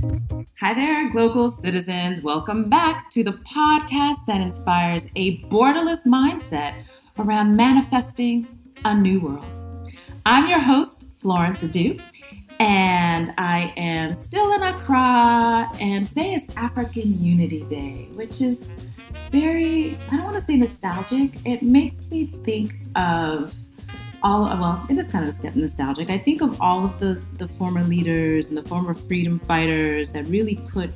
Hi there, Glocal Citizens. Welcome back to the podcast that inspires a borderless mindset around manifesting a new world. I'm your host, Florence Adu, and I am still in Accra. And today is African Unity Day, which is very, I don't want to say nostalgic. It makes me think of all well it is kind of nostalgic. I think of all of the the former leaders and the former freedom fighters that really put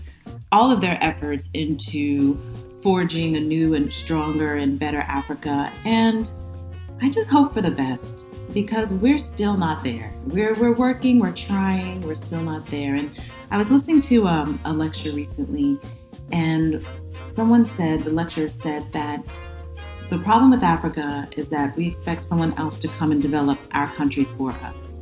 all of their efforts into forging a new and stronger and better africa. And i just hope for the best because we're still not there. We're, we're working we're trying we're still not there. And i was listening to um, a lecture recently and someone said the lecturer said that the problem with Africa is that we expect someone else to come and develop our countries for us.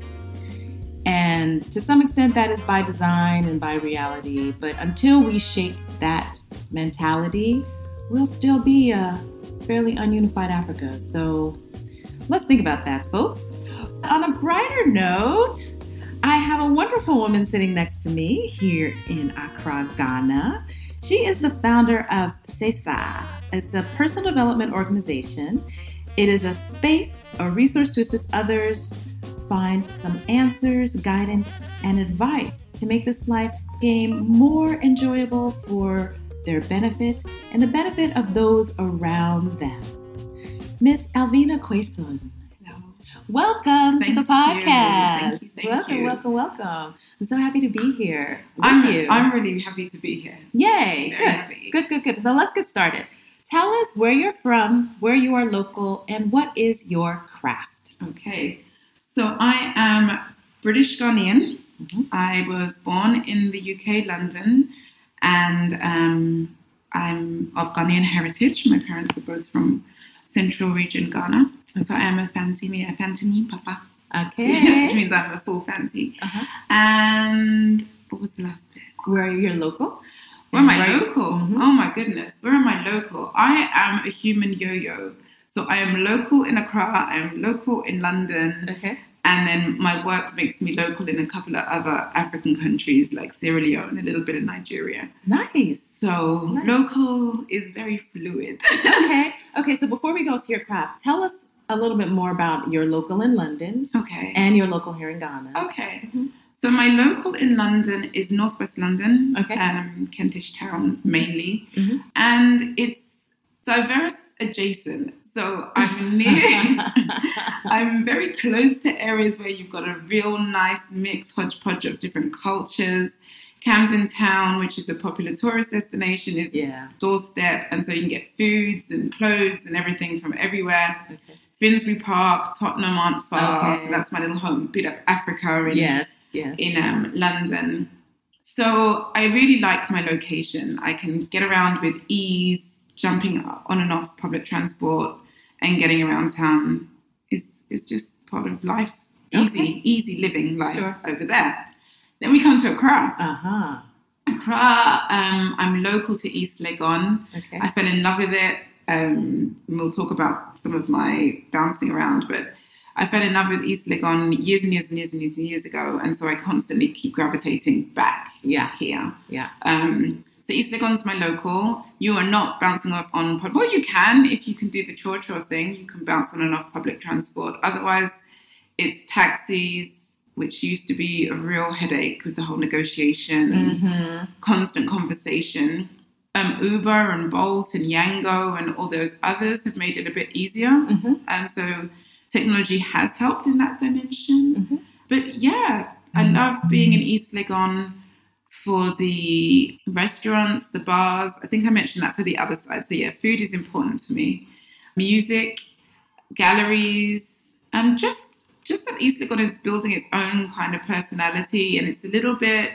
And to some extent, that is by design and by reality. But until we shake that mentality, we'll still be a fairly ununified Africa. So let's think about that, folks. On a brighter note, I have a wonderful woman sitting next to me here in Accra, Ghana. She is the founder of SESA. It's a personal development organization. It is a space, a resource to assist others find some answers, guidance, and advice to make this life game more enjoyable for their benefit and the benefit of those around them. Miss Elvina Quaison. Welcome Thank to the podcast. Thank you, thank welcome, you. welcome, welcome. I'm so happy to be here with I'm, you. I'm really happy to be here. Yay! Good, happy. good, good, good. So let's get started. Tell us where you're from, where you are local, and what is your craft. Okay. So I am British Ghanaian. Mhm. I was born in the UK, London, and um, I'm of Ghanaian heritage. My parents are both from Central Region Ghana. So I am a Fante, me a Fantini Papa. Okay. Which means I'm a full Fante. uh-huh. And what was the last bit? Where are you local? Where am I Right. local? Mhm. Oh my goodness. Where am I local? I am a human yo yo. So I am local in Accra, I am local in London, Okay. and then my work makes me local in a couple of other African countries like Sierra Leone, a little bit of Nigeria. Nice. So Nice. local is very fluid. okay. Okay. So before we go to your craft, tell us a little bit more about your local in London Okay. and your local here in Ghana. Okay. Mhm. So my local in London is Northwest London, Okay. um, Kentish Town mainly, Mhm. and it's diverse adjacent. So I'm near. I'm very close to areas where you've got a real nice mix hodgepodge of different cultures. Camden Town, which is a popular tourist destination, is yeah. doorstep, and so you can get foods and clothes and everything from everywhere. Okay. Finsbury Park, Tottenham aren't far, Okay. so that's my little home, bit of Africa in, Yes. Yes. in um, London. So I really like my location. I can get around with ease, jumping on and off public transport, and getting around town is is just part of life. Easy, Okay. easy living life Sure. over there. Then we come to Accra. Uh huh. Accra, um, I'm local to East Legon. Okay. I fell in love with it. Um, and we'll talk about some of my bouncing around, but I fell in love with East Legon years and years and years and years and years ago, and so I constantly keep gravitating back yeah. here. Yeah. Um, so East Legon's my local. You are not bouncing off on pub- well, you can if you can do the tro tro thing. You can bounce on and off public transport. Otherwise, it's taxis, which used to be a real headache with the whole negotiation Mm-hmm. constant conversation. Um, Uber and Bolt and Yango and all those others have made it a bit easier. Mm-hmm. Um, so technology has helped in that dimension. Mhm. But yeah, I love being in East Legon for the restaurants, the bars. I think I mentioned that for the other side. So yeah, food is important to me. Music, galleries, and just just that East Legon is building its own kind of personality, and it's a little bit.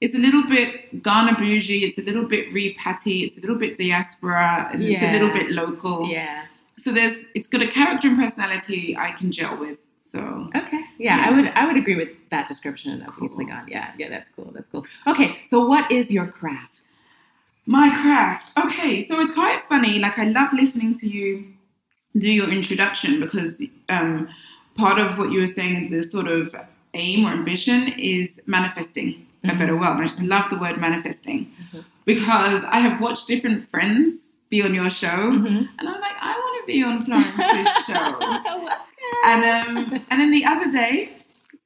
It's a little bit Ghana bougie. It's a little bit repatty. It's a little bit diaspora, and it's a little bit local. Yeah. So there's, it's got a character and personality I can gel with. So Okay. Yeah, I would I would agree with that description of Cool. Legon. Yeah, yeah, that's cool. That's cool. Okay, so what is your craft? My craft. Okay, so it's quite funny. Like I love listening to you do your introduction because um, part of what you were saying, the sort of aim or ambition is manifesting. A better world. And I just love the word manifesting Mhm. because I have watched different friends be on your show, Mhm. and I'm like, I want to be on Florence's show. And um, and then the other day,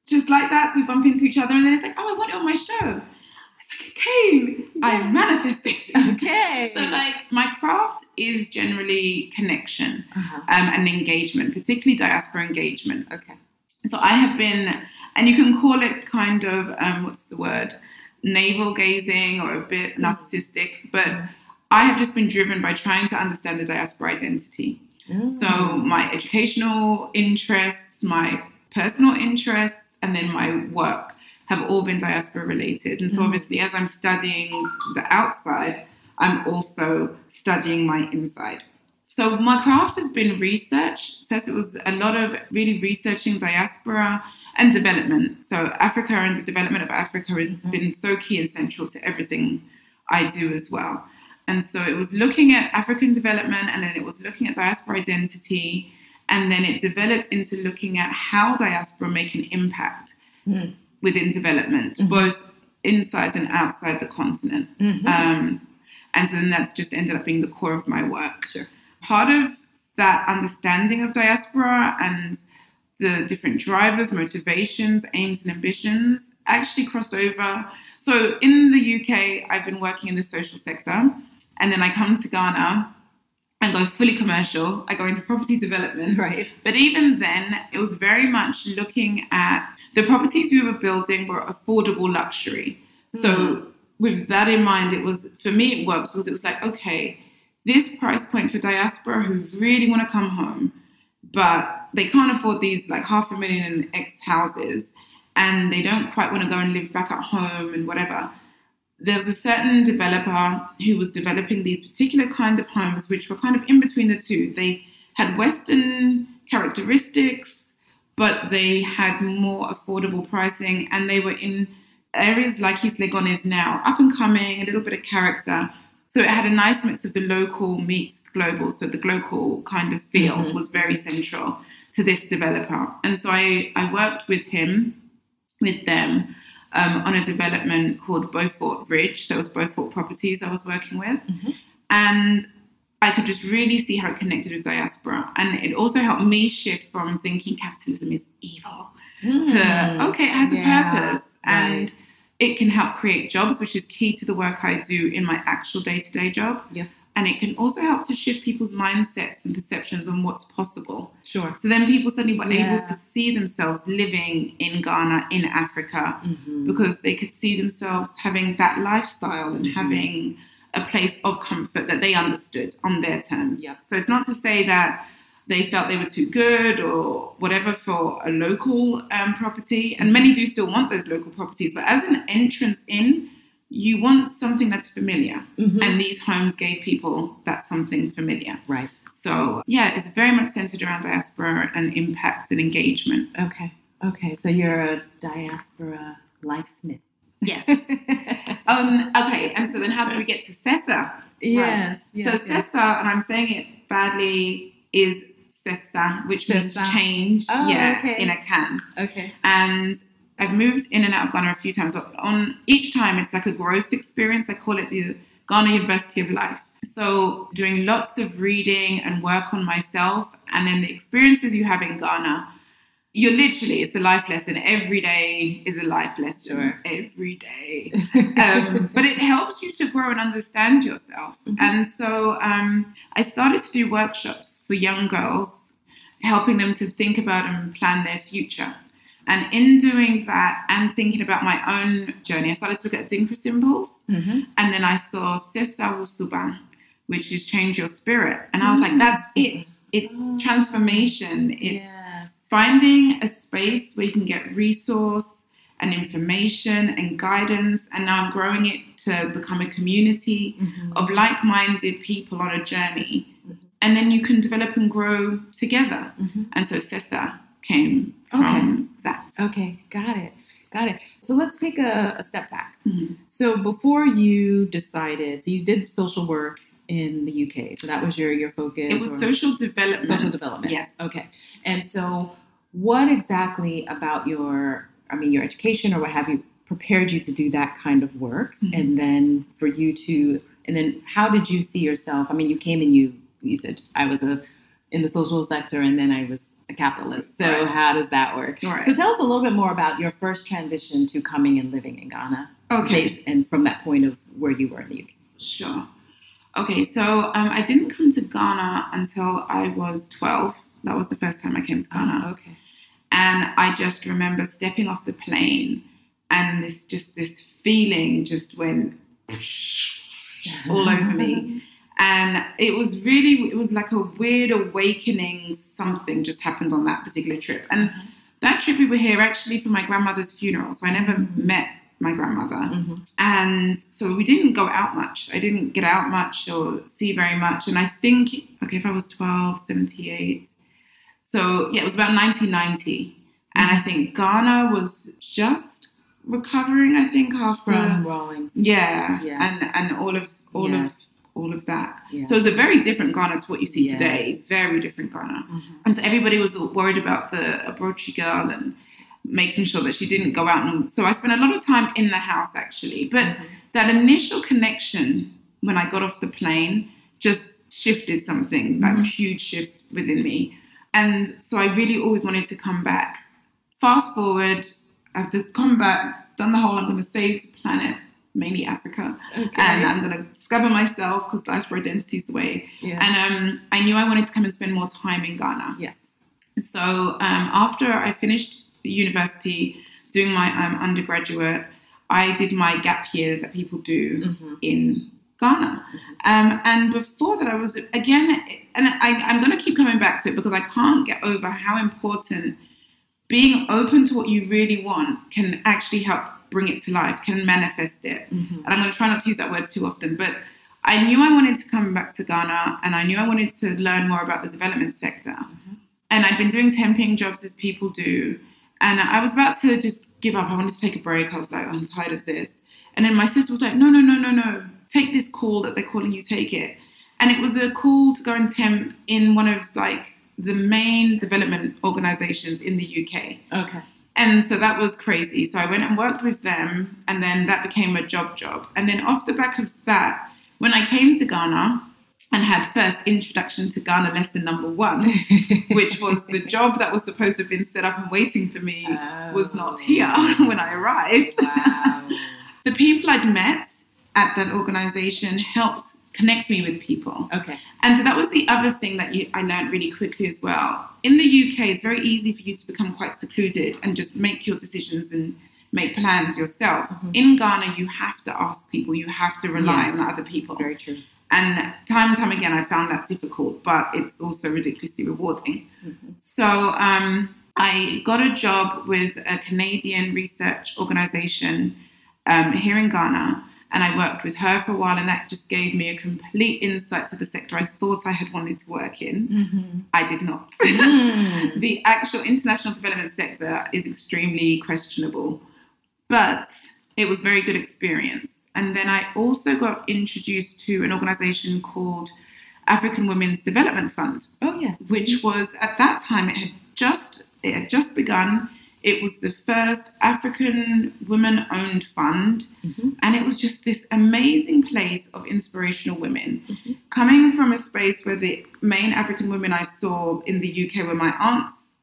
just like that, we bump into each other, and then it's like, oh, I want you on my show. It's like, okay, I'm manifesting. okay. So like, my craft is generally connection Uh-huh. um, and engagement, particularly diaspora engagement. Okay. So I have been, and you can call it kind of um, what's the word, navel gazing or a bit Mm. narcissistic, but I have just been driven by trying to understand the diaspora identity. So Mm. my educational interests, my personal interests, and then my work have all been diaspora related. And so Mhm. obviously, as I'm studying the outside, I'm also studying my inside. So my craft has been research. First, it was a lot of really researching diaspora and development. So Africa and the development of Africa has Mhm. been so key and central to everything I do as well. And so it was looking at African development and then it was looking at diaspora identity. And then it developed into looking at how diaspora make an impact Mm. within development, Mhm. both inside and outside the continent. Mhm. Um, and so then that's just ended up being the core of my work. Sure. Part of that understanding of diaspora and the different drivers, motivations, aims, and ambitions actually crossed over. So in the UK, I've been working in the social sector, and then I come to Ghana and go fully commercial. I go into property development. right. But even then, it was very much looking at the properties we were building were affordable luxury. So, hmm. with that in mind, it was for me, it worked because it was like, okay, this price point for diaspora who really want to come home, but they can't afford these like half a million and X houses, and they don't quite want to go and live back at home and whatever. There was a certain developer who was developing these particular kind of homes, which were kind of in between the two. They had Western characteristics, but they had more affordable pricing, and they were in areas like East Legon is now, up and coming, a little bit of character. So it had a nice mix of the local meets global. So the global kind of feel Mhm. was very central to this developer. And so I, I worked with him, with them, um, on a development called Beaufort Ridge. So it was Beaufort Properties I was working with. Mhm. And I could just really see how it connected with diaspora. And it also helped me shift from thinking capitalism is evil to, Mm. okay, it has Yeah, a purpose. And right. it can help create jobs, which is key to the work I do in my actual day to day job. Yeah. And it can also help to shift people's mindsets and perceptions on what's possible. Sure. So then people suddenly were able to see themselves living in Ghana, in Africa, Mhm. because they could see themselves having that lifestyle and Mhm. having a place of comfort that they understood on their terms. Yep. So it's not to say that they felt they were too good or whatever for a local um, property, and many do still want those local properties, but as an entrance in, you want something that's familiar. Mhm. And these homes gave people that something familiar. right. So, yeah, it's very much centered around diaspora and impact and engagement. Okay. Okay. So you're a diaspora lifesmith. Yes. um, okay, and so then how do we get to SESA? yes. So Yes. yes. SESA, and I'm saying it badly, is SESA, which means change. Oh, yeah, okay. in a can. Okay. And I've moved in and out of Ghana a few times. But on each time, it's like a growth experience. I call it the Ghana University of Life. So doing lots of reading and work on myself, and then the experiences you have in Ghana. You're literally, it's a life lesson. Every day is a life lesson. Sure. Every day um, but it helps you to grow and understand yourself. Mhm. And so um, I started to do workshops for young girls, helping them to think about and plan their future. And in doing that and thinking about my own journey, I started to look at Adinkra symbols. Mhm. And then I saw Sesa Wo Suban, which is change your spirit. And I was like, Mm. that's it. It's Oh. transformation. It's yes. finding a space where you can get resource and information and guidance. And now I'm growing it to become a community Mhm. of like minded people on a journey. Mhm. And then you can develop and grow together. Mhm. And so SESA came from that. Okay. Got it. Got it. So let's take a, a step back. Mhm. So before you decided, so you did social work in the UK. So that was your your focus. It was social development. social development. Yes. Okay. And so, what exactly about your, I mean, your education or what have you prepared you to do that kind of work, Mhm. and then for you to, and then how did you see yourself? I mean, you came and you you said I was a in the social sector, and then I was a capitalist. So Right. how does that work? Right. So tell us a little bit more about your first transition to coming and living in Ghana, Okay. based- and from that point of where you were in the UK. Sure. Okay, so um, I didn't come to Ghana until I was 12. That was the first time I came to Ghana. okay. And I just remember stepping off the plane and this just this feeling just went all over me. And it was really, it was like a weird awakening. Something just happened on that particular trip. And that trip we were here actually for my grandmother's funeral. So I never met my grandmother. Mhm. And so we didn't go out much. I didn't get out much or see very much. And I think, okay, if I was 12, 78. So yeah, it was about 1990. And I think Ghana was just recovering, I think, after. From Rawlings. yeah. Yes. And, and all of, all Yes. of, all of that. Yeah. So was a very different Ghana to what you see Yes. today. Very different Ghana. Mhm. And so everybody was worried about the Abrochi girl and making sure that she didn't go out. And so I spent a lot of time in the house actually. But Mhm. that initial connection when I got off the plane just shifted something, like Mhm. huge shift within me. And so I really always wanted to come back. Fast forward, I've just come back, done the whole I'm going to save the planet, mainly Africa, Okay. and I'm going to discover myself because diaspora identity is the way. yeah. And um, I knew I wanted to come and spend more time in Ghana. yes. So um, after I finished university, doing my um, undergraduate, I did my gap year that people do Mhm. in Ghana. Um, and before that, I was again, and I, I'm going to keep coming back to it because I can't get over how important being open to what you really want can actually help bring it to life, can manifest it Mhm. and I'm going to try not to use that word too often, but I knew I wanted to come back to Ghana and I knew I wanted to learn more about the development sector. And I'd been doing temping jobs as people do. And I was about to just give up. I wanted to take a break. I was like, I'm tired of this. And then my sister was like, no, no, no, no, no. Take this call that they're calling you, take it. And it was a call to go and temp in one of like the main development organizations in the UK. Okay. And so that was crazy. So I went and worked with them, and then that became a job job. And then off the back of that, when I came to Ghana and had first introduction to Ghana lesson number one, which was the job that was supposed to have been set up and waiting for me, was not oh. here when I arrived. Wow. The people I'd met at that organization helped connect me with people. Okay. And so that was the other thing that you, I learned really quickly as well. In the UK, it's very easy for you to become quite secluded and just make your decisions and make plans yourself. Mhm. In Ghana, you have to ask people, you have to rely Yes. on other people. Very true. And time and time again, I found that difficult, but it's also ridiculously rewarding. Mhm. So um, I got a job with a Canadian research organization um, here in Ghana, and I worked with her for a while, and that just gave me a complete insight to the sector I thought I had wanted to work in. Mhm. I did not. Mm. the actual international development sector is extremely questionable, but it was very good experience. And then I also got introduced to an organization called African Women's Development Fund, Oh yes. which was at that time it had just it had just begun. It was the first African women-owned fund, Mhm. and it was just this amazing place of inspirational women. Mhm. Coming from a space where the main African women I saw in the UK were my aunts,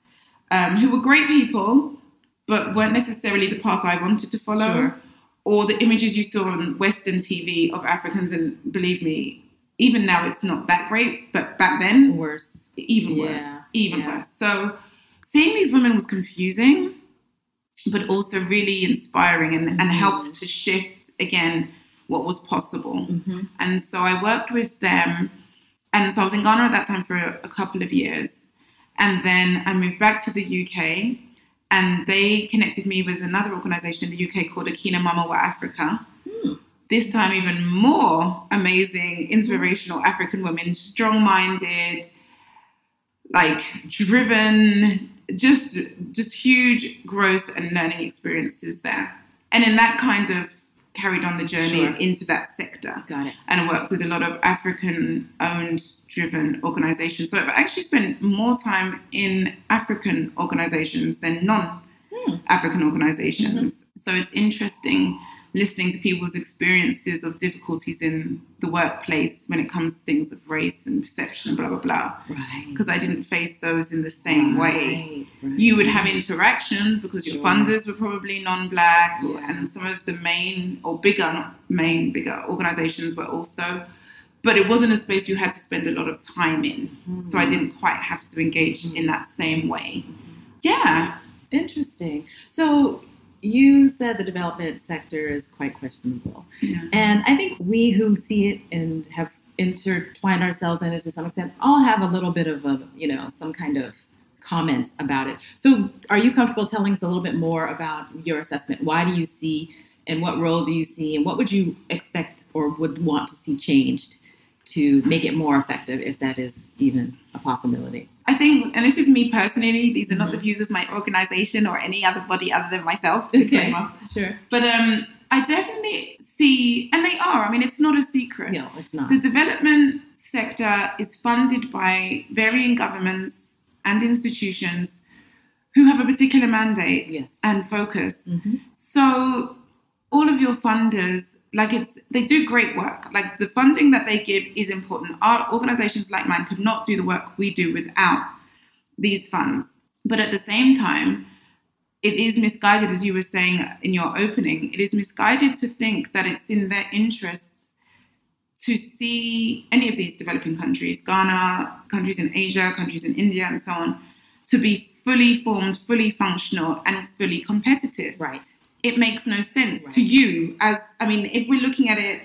um, who were great people, but weren't necessarily the path I wanted to follow, Sure. or the images you saw on Western TV of Africans. And believe me, even now it's not that great, but back then Worse. even worse, even yeah. worse. So seeing these women was confusing, but also really inspiring and, and Mhm. helped to shift again what was possible. Mhm. And so I worked with them. And so I was in Ghana at that time for a, couple of years. And then I moved back to the UK and they connected me with another organization in the UK called Akina Mama Wa Africa. Hmm. This time, even more amazing, inspirational African women, strong minded, like driven, just just huge growth and learning experiences there. And in that kind of carried on the journey Sure. into that sector Got it. and worked with a lot of African owned driven organizations. So I've actually spent more time in African organizations than non Hmm. African organizations. So it's interesting listening to people's experiences of difficulties in the workplace when it comes to things of race and perception and blah blah blah. Right. Because I didn't face those in the same way. Right, right. You would have interactions because your funders were probably non-black, Yeah. and some of the main or bigger, not main, bigger organizations were also. But it wasn't a space you had to spend a lot of time in, so I Mhm. didn't quite have to engage in that same way. Yeah, Interesting. So you said the development sector is quite questionable. yeah. And I think we who see it and have intertwined ourselves in it to some extent all have a little bit of a, you know, some kind of comment about it. So are you comfortable telling us a little bit more about your assessment? Why do you see and what role do you see and what would you expect or would want to see changed to make it more effective if that is even a possibility? I think, and this is me personally, these are not Mhm. the views of my organization or any other body other than myself. disclaimer. Sure. But um, I definitely see, and they are, I mean, it's not a secret. No, it's not. The development sector is funded by varying governments and institutions who have a particular mandate Yes. and focus. hmm So all of your funders, like it's they do great work. Like the funding that they give is important. Our organizations like mine could not do the work we do without these funds. But at the same time, it is misguided, as you were saying in your opening, it is misguided to think that it's in their interests to see any of these developing countries, Ghana, countries in Asia, countries in India, and so on, to be fully formed, fully functional, and fully competitive Right. It makes no sense Right. to you as i mean if we're looking at it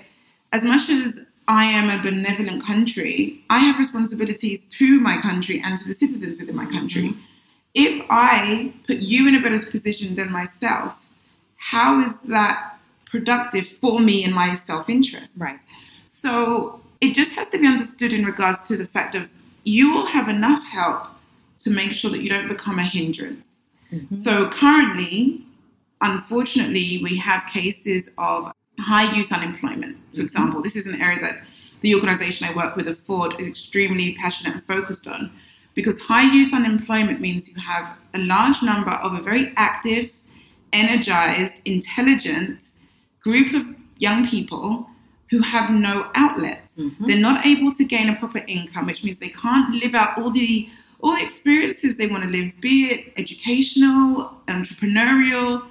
as much as i am a benevolent country i have responsibilities to my country and to the citizens within my country Mm-hmm. if i put you in a better position than myself how is that productive for me and my self-interest Right. so it just has to be understood in regards to the fact of you will have enough help to make sure that you don't become a hindrance Mhm. so currently, unfortunately, we have cases of high youth unemployment. For Mhm. example, this is an area that the organization I work with, Afford, is extremely passionate and focused on because high youth unemployment means you have a large number of a very active, energized, intelligent group of young people who have no outlets. Mhm. They're not able to gain a proper income, which means they can't live out all the all the experiences they want to live, be it educational, entrepreneurial,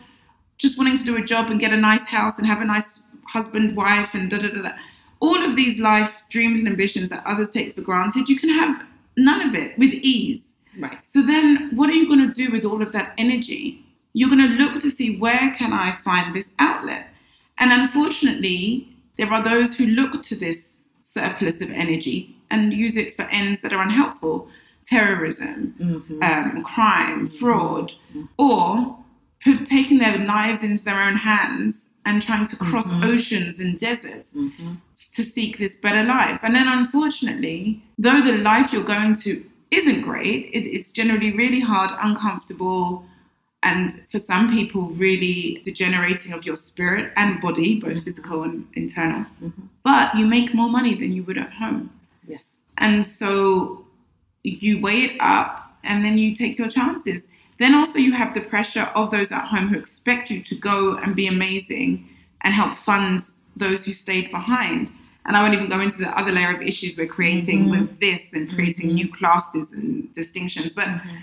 just wanting to do a job and get a nice house and have a nice husband, wife, and da da da da. All of these life dreams and ambitions that others take for granted, you can have none of it with ease. Right. So then what are you going to do with all of that energy? You're going to look to see where can I find this outlet? And unfortunately, there are those who look to this surplus of energy and use it for ends that are unhelpful. Terrorism, Mhm. um, crime, fraud, Mhm. or taking their lives into their own hands and trying to cross Mhm. oceans and deserts Mhm. to seek this better life. And then, unfortunately, though the life you're going to isn't great, it, it's generally really hard, uncomfortable, and for some people, really degenerating of your spirit and body, both physical and internal. Mhm. But you make more money than you would at home. Yes. And so you weigh it up and then you take your chances. Then also you have the pressure of those at home who expect you to go and be amazing and help fund those who stayed behind. And I won't even go into the other layer of issues we're creating Mhm. with this and creating Mhm. new classes and distinctions. But Mhm.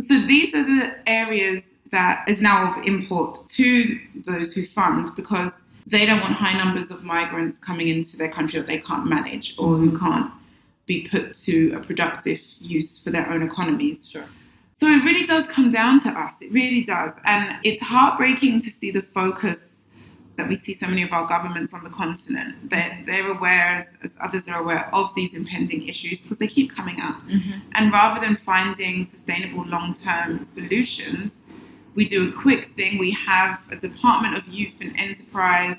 so these are the areas that is now of import to those who fund because they don't want high numbers of migrants coming into their country that they can't manage or who can't be put to a productive use for their own economies. Sure. So it really does come down to us. It really does. And it's heartbreaking to see the focus that we see so many of our governments on the continent. They're, they're aware, as, as others are aware, of these impending issues because they keep coming up. Mhm. And rather than finding sustainable long term solutions, we do a quick thing. We have a Department of Youth and Enterprise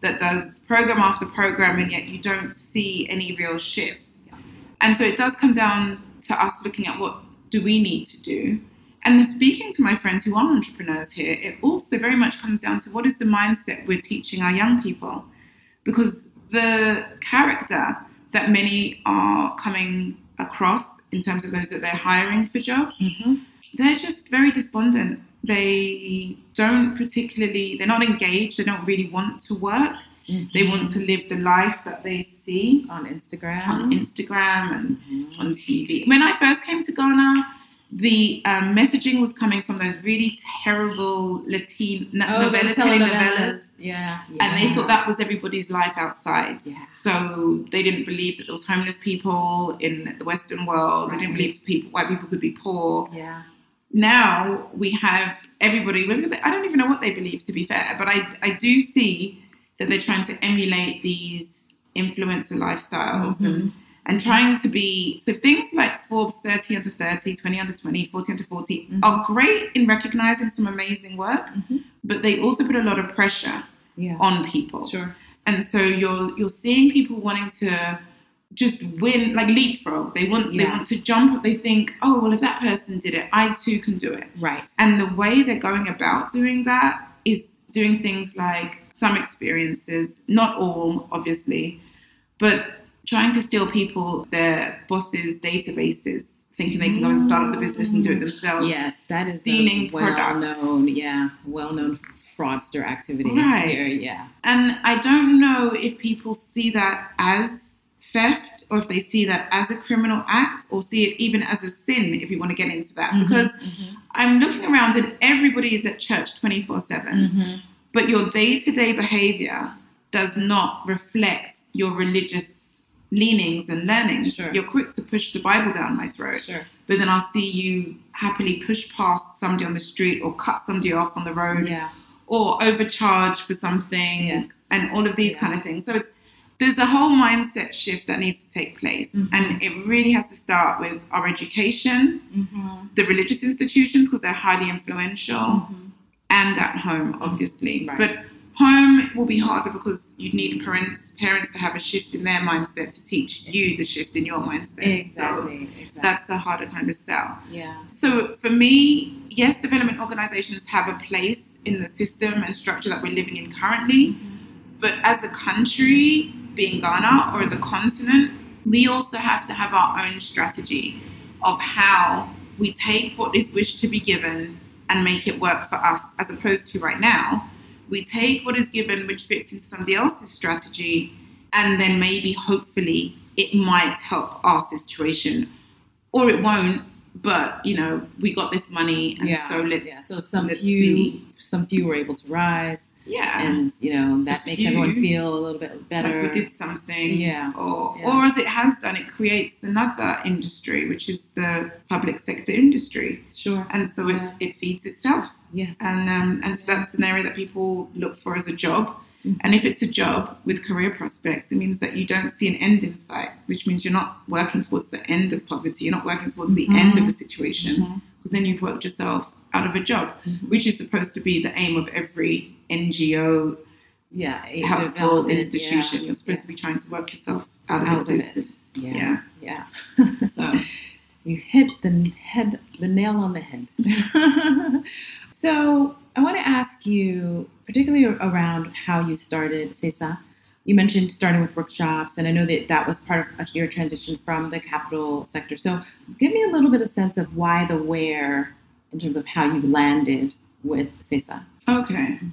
that does program after program, and yet you don't see any real shifts. And so it does come down to us looking at what do we need to do. And then speaking to my friends who are entrepreneurs here, it also very much comes down to what is the mindset we're teaching our young people. Because the character that many are coming across in terms of those that they're hiring for jobs, Mhm. they're just very despondent, They don't particularly, they're not engaged, they don't really want to work. They want to live the life that they see on Instagram. on Instagram and Mhm. on TV. When I first came to Ghana, the um, messaging was coming from those really terrible Latin Oh, those novella telenovelas. Yeah, And they thought that was everybody's life outside. Yeah. So they didn't believe that there was homeless people in the Western world. They didn't Right. believe people, white people could be poor. Yeah. Now we have everybody. I don't even know what they believe, to be fair, but I, I do see that they're trying to emulate these influencer lifestyles Mhm. and and trying to be so things like Forbes 30 under 30, 20 under 20, 40 under 40 Mhm. are great in recognizing some amazing work, Mhm. but they also put a lot of pressure Yeah. on people. Sure. And so you're you're seeing people wanting to just win like leapfrog. They want they want to jump. They think, oh well, if that person did it, I too can do it. Right. And the way they're going about doing that is doing things like some experiences, not all, obviously, but trying to steal people their bosses' databases, thinking they can go and start up the business and do it themselves. Yes, that is Stealing a well products. known, yeah, well known fraudster activity. Right. Here, yeah. And I don't know if people see that as theft or if they see that as a criminal act or see it even as a sin if you want to get into that. Because Mhm. I'm looking around and everybody is at church 24 7, Mhm. But your day to day behavior does not reflect your religious leanings and learnings. Sure. You're quick to push the Bible down my throat, sure. but then I'll see you happily push past somebody on the street or cut somebody off on the road Yeah. or overcharge for something Yes. and all of these Yeah. kind of things. So it's there's a whole mindset shift that needs to take place. Mhm. And it really has to start with our education, Mm-hmm. the religious institutions, because they're highly influential, Mhm. And at home, obviously. Right. But home will be harder because you need parents parents to have a shift in their mindset to teach you the shift in your mindset. So Exactly. Exactly. that's a harder kind of sell. yeah. So for me, yes, development organizations have a place in the system and structure that we're living in currently. Mm-hmm. But as a country, being Ghana, or as a continent, we also have to have our own strategy of how we take what is wished to be given and make it work for us, as opposed to right now, we take what is given, which fits into somebody else's strategy, and then maybe, hopefully, it might help our situation, or it won't. But you know, we got this money, and Yeah. so let's yeah. So some few, see. some few were able to rise, yeah, and you know that A makes everyone feel a little bit better. like we did something, Yeah. or Yeah. or as it has done, it creates another industry, which is the public sector industry, Sure. and so Yeah. it, it feeds itself, Yes. and um, and so that's an area that people look for as a job. Mhm. And if it's a job with career prospects, it means that you don't see an end in sight, which means you're not working towards the end of poverty. You're not working towards the Mhm. end of the situation, Mhm. because then you've worked yourself out of a job, which is supposed to be the aim of every NGO yeah. a helpful institution. yeah, You're supposed to be trying to work yourself out of Out of it. existence. Yeah. Yeah. So You hit the head, the nail on the head. so I want to ask you, particularly around how you started SESA. You mentioned starting with workshops, and I know that that was part of uh, your transition from the capital sector. So give me a little bit of sense of why the where in terms of how you landed with SESA. okay. Mm-hmm.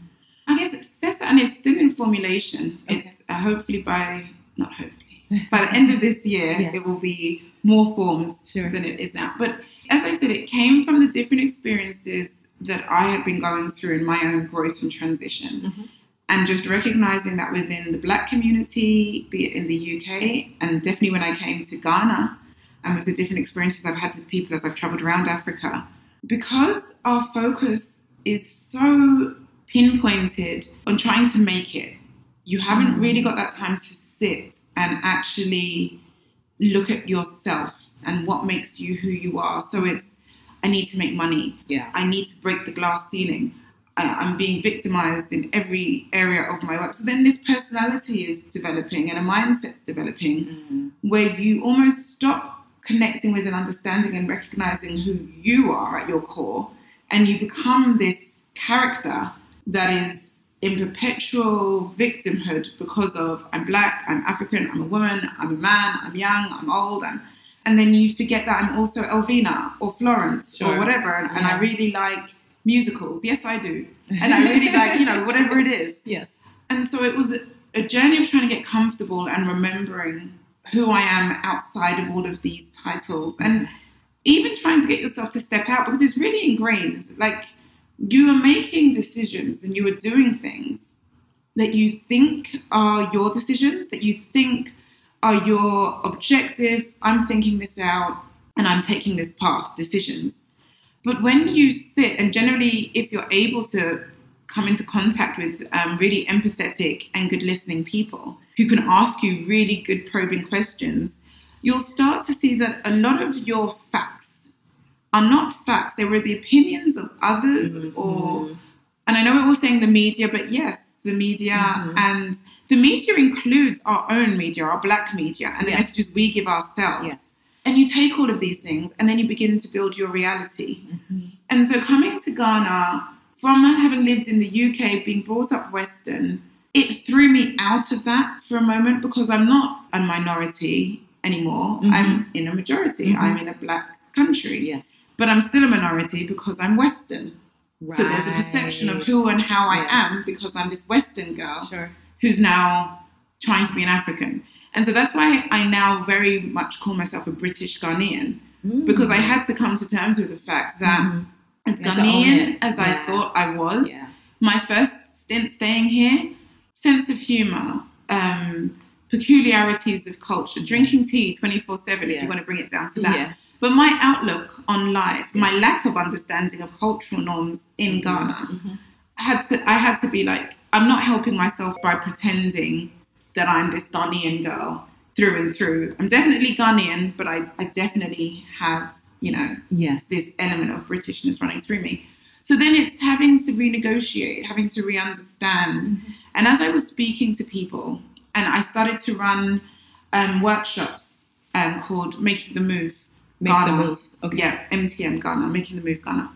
I guess it says and it's still in formulation. Okay. It's uh, hopefully by not hopefully by the end of this year Yes. it will be more forms Sure. than it is now. But as I said, it came from the different experiences that I had been going through in my own growth and transition. Mhm. And just recognizing that within the black community, be it in the UK, and definitely when I came to Ghana, and with the different experiences I've had with people as I've traveled around Africa, because our focus is so pinpointed on trying to make it, you haven't Mm. really got that time to sit and actually look at yourself and what makes you who you are. So it's, I need to make money. Yeah. I need to break the glass ceiling. I, I'm being victimized in every area of my work. So then this personality is developing and a mindset's developing Mhm. where you almost stop connecting with and understanding and recognizing who you are at your core and you become this character that is in perpetual victimhood because of I'm black, I'm African, I'm a woman, I'm a man, I'm young, I'm old, I'm, and then you forget that I'm also Elvina or Florence Sure. or whatever. And, and I really like musicals. Yes, I do. And I really like, you know, whatever it is. Yes. And so it was a, a journey of trying to get comfortable and remembering who I am outside of all of these titles. And even trying to get yourself to step out because it's really ingrained. Like you are making decisions and you are doing things that you think are your decisions, that you think are your objective. I'm thinking this out and I'm taking this path, decisions. But when you sit, and generally, if you're able to come into contact with um, really empathetic and good listening people who can ask you really good probing questions, you'll start to see that a lot of your facts are not facts. They were the opinions of others, Mhm. or, and I know we're all saying the media, but yes, the media Mhm. and the media includes our own media, our black media, and the Yes. messages we give ourselves. Yes. And you take all of these things and then you begin to build your reality. Mm-hmm. And so coming to Ghana, from having lived in the UK, being brought up Western, it threw me out of that for a moment because I'm not a minority anymore. I'm in a majority. Mhm. I'm in a black country. Yes. But I'm still a minority because I'm Western. So there's a perception of who and how I am because I'm this Western girl Sure. who's now trying to be an African. And so that's why I now very much call myself a British Ghanaian because I had to come to terms with the fact that Mhm. as You had to own Ghanaian as I thought I was, Yeah. my first stint staying here, sense of humor, um, peculiarities of culture, drinking tea 24 7 if Yes. you want to bring it down to that. Yes. But my outlook on life, my lack of understanding of cultural norms in Ghana, Mhm. had to I had to be like, I'm not helping myself by pretending that I'm this Ghanaian girl through and through. I'm definitely Ghanaian, but I, I definitely have, you know, Yes. this element of Britishness running through me. So then it's having to renegotiate, having to re understand. Mhm. And as I was speaking to people, and I started to run um, workshops um, called Making the Move. Make the move. Okay. Yeah, MTM Ghana, Making the Move Ghana.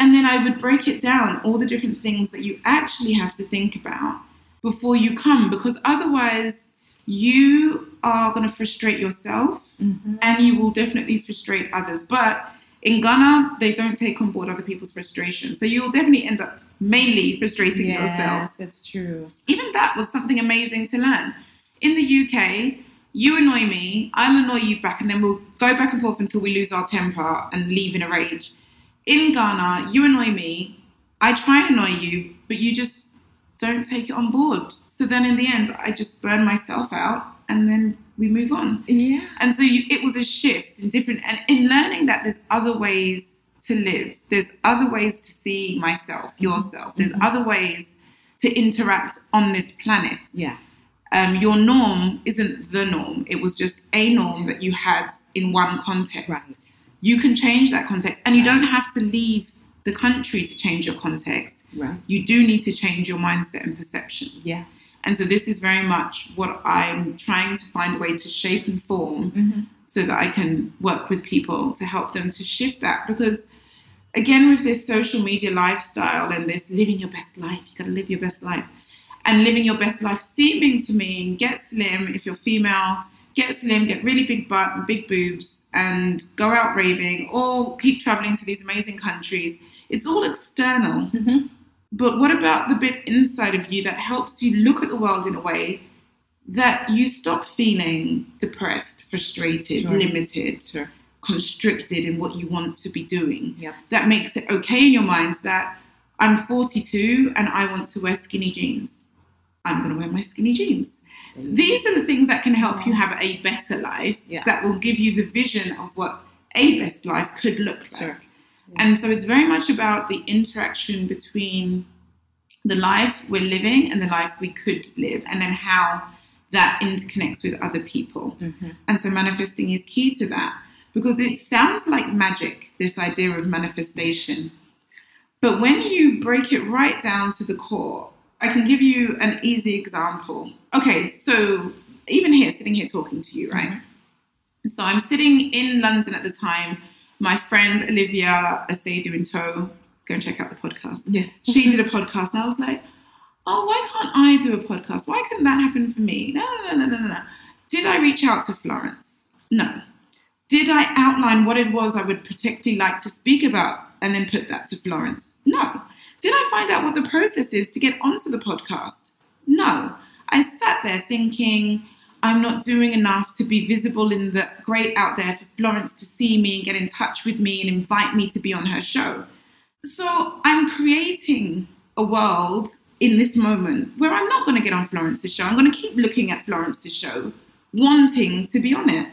And then I would break it down, all the different things that you actually have to think about before you come, because otherwise you are going to frustrate yourself Mhm. and you will definitely frustrate others. But in Ghana, they don't take on board other people's frustrations. So you'll definitely end up mainly frustrating yourself. Yes, it's true. Even that was something amazing to learn. In the UK, you annoy me, I'll annoy you back, and then we'll go back and forth until we lose our temper and leave in a rage. In Ghana, you annoy me, I try and annoy you, but you just don't take it on board. So then in the end, I just burn myself out and then we move on. Yeah. And so you, it was a shift in different, and in learning that there's other ways to live, there's other ways to see myself, yourself, there's Mhm. other ways to interact on this planet. Yeah. Um, your norm isn't the norm, it was just a norm that you had in one context. Right. You can change that context, and you don't have to leave the country to change your context. Right. You do need to change your mindset and perception. Yeah. And so, this is very much what I'm trying to find a way to shape and form Mm-hmm. so that I can work with people to help them to shift that. Because again, with this social media lifestyle and this living your best life, you gotta live your best life. And living your best life seeming to mean get slim if you're female, get slim, get really big butt and big boobs, and go out raving or keep traveling to these amazing countries. It's all external. Mm-hmm. But what about the bit inside of you that helps you look at the world in a way that you stop feeling depressed, frustrated, Sure. limited, Sure. constricted in what you want to be doing? That makes it okay in your mind that I'm 42 and I want to wear skinny jeans. I'm going to wear my skinny jeans. These are the things that can help you have a better life Yeah. that will give you the vision of what a best life could look like. Sure. And so it's very much about the interaction between the life we're living and the life we could live, and then how that interconnects with other people. Mm-hmm. And so manifesting is key to that because it sounds like magic, this idea of manifestation. But when you break it right down to the core, I can give you an easy example. Okay, so even here, sitting here talking to you, right? Mm-hmm. So I'm sitting in London at the time. My friend Olivia Asadu in tow, go and check out the podcast. Yes. She did a podcast, and I was like, oh, why can't I do a podcast? Why couldn't that happen for me? No, no, no, no, no, no. Did I reach out to Florence? No. Did I outline what it was I would particularly like to speak about and then put that to Florence? No. Did I find out what the process is to get onto the podcast? No. I sat there thinking, I'm not doing enough to be visible in the great out there for Florence to see me and get in touch with me and invite me to be on her show. So I'm creating a world in this moment where I'm not going to get on Florence's show. I'm going to keep looking at Florence's show, wanting to be on it.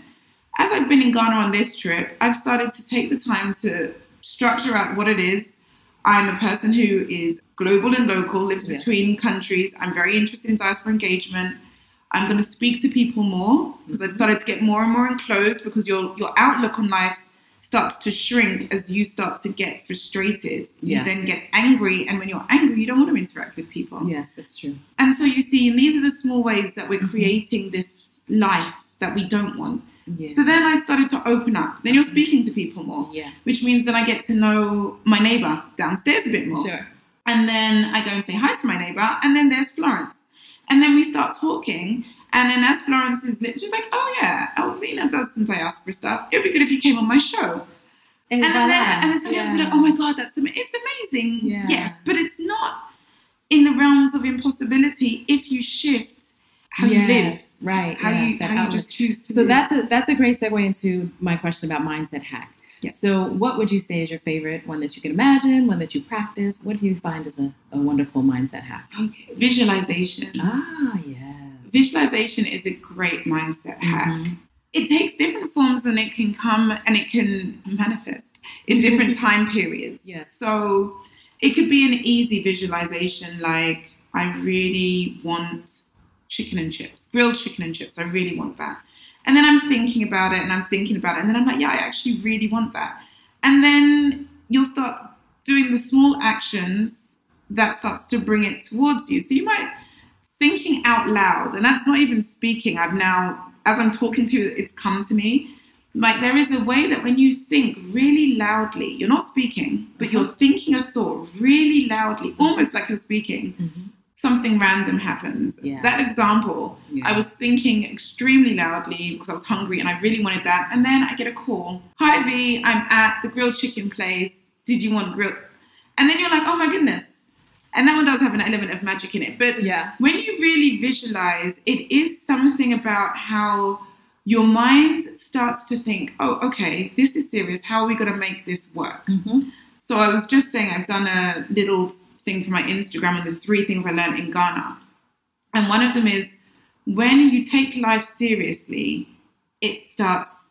As I've been in Ghana on this trip, I've started to take the time to structure out what it is. I'm a person who is global and local, lives Yes. between countries. I'm very interested in diaspora engagement. I'm going to speak to people more because I started to get more and more enclosed because your your outlook on life starts to shrink as you start to get frustrated. You Yes. then get angry, and when you're angry, you don't want to interact with people. Yes, that's true. And so you see, and these are the small ways that we're Mhm. creating this life that we don't want. Yeah. So then I started to open up. Then you're speaking to people more, yeah. which means that I get to know my neighbor downstairs a bit more. Sure. And then I go and say hi to my neighbor, and then there's Florence. And then we start talking. And then as Florence is lit, she's like, oh yeah, Elvina does some diaspora stuff. It would be good if you came on my show. And, then, and then somebody else will be like, oh my God, that's ama- it's amazing. Yeah. Yes, but it's not in the realms of impossibility if you shift how you live, Yes, Right. how yeah, you that how you just choose to So that's a that's a great segue into my question about mindset hack. Yes. So what would you say is your favorite one that you can imagine, one that you practice? What do you find is a, a wonderful mindset hack? okay. Visualization. Ah, yeah. Visualization is a great mindset hack. Mhm. It takes different forms and it can come and it can manifest in different time periods. Yes. So it could be an easy visualization like, I really want chicken and chips, grilled chicken and chips. I really want that. And then I'm thinking about it and I'm thinking about it. And then I'm like, yeah, I actually really want that. And then you'll start doing the small actions that starts to bring it towards you. So you might thinking out loud, and that's not even speaking. I've now, as I'm talking to you, it's come to me. Like there is a way that when you think really loudly, you're not speaking, but you're thinking a thought really loudly, almost like you're speaking, Mhm. Something random happens. Yeah. That example, Yeah. I was thinking extremely loudly because I was hungry and I really wanted that. And then I get a call. Hi V, I'm at the grilled chicken place. Did you want grilled? And then you're like, oh my goodness. And that one does have an element of magic in it. But Yeah. when you really visualize, it is something about how your mind starts to think, oh, okay, this is serious. How are we going to make this work? Mhm. So I was just saying, I've done a little thing for my Instagram and the three things I learned in Ghana. And one of them is when you take life seriously, it starts,